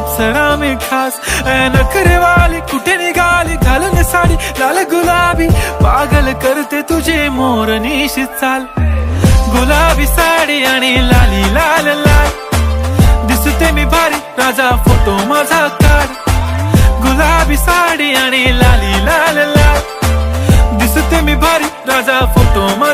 अप्सरा मी खास. ए नखरेवाली कुठे निघाली? घालून साडी लाल गुलाबी. पागल करते तुझे मोर निशी चाल. गुलाबी साडी आणि लाली लाल लाल. दिसते मी भारी राजा फोटो माझा काढ गुलाबी साडी आणि लाली लाल लाल. दिसते मी भारी राजा फोटो माझा